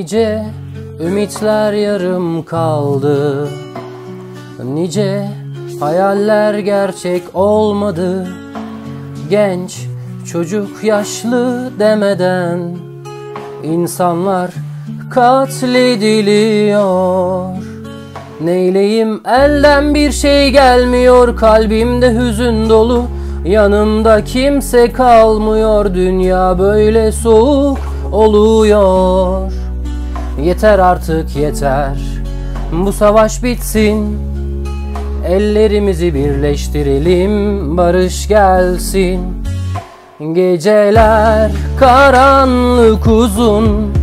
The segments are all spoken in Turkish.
Nice ümitler yarım kaldı. Nice hayaller gerçek olmadı. Genç, çocuk, yaşlı demeden insanlar katlediliyor. Neyleyim? Elden bir şey gelmiyor. Kalbimde hüzün dolu. Yanımda kimse kalmıyor. Dünya böyle soğuk oluyor Yeter artık yeter. Bu savaş bitsin. Ellerimizi birleştirelim Barış gelsin. Geceler karanlık uzun.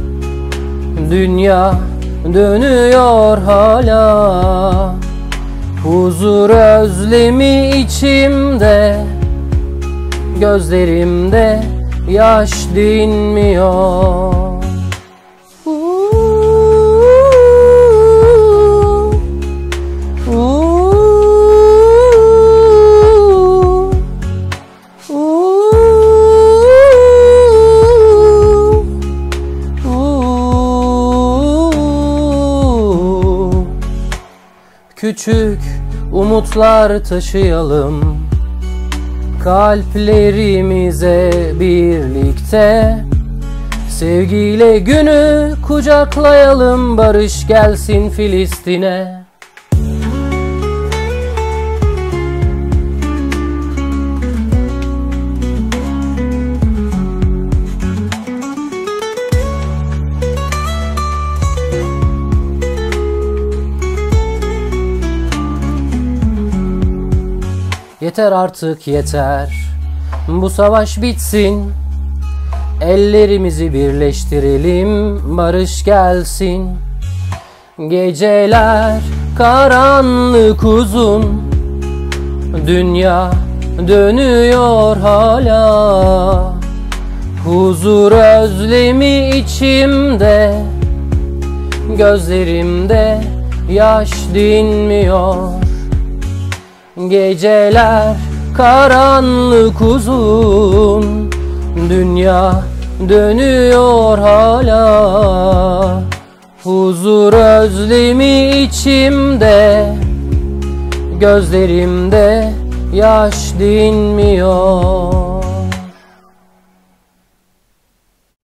Dünya dönüyor hala. Huzur özlemi içimde. Gözlerimde yaş dinmiyor Küçük umutlar taşıyalım. Kalplerimize birlikte. Sevgiyle günü kucaklayalım. Barış gelsin Filistin'e Yeter artık yeter. Bu savaş bitsin. Ellerimizi birleştirelim Barış gelsin. Geceler karanlık uzun. Dünya dönüyor hala. Huzur özlemi içimde. Gözlerimde yaş dinmiyor Geceler karanlık uzun Dünya dönüyor hala. Huzur özlemi içimde Gözlerimde yaş dinmiyor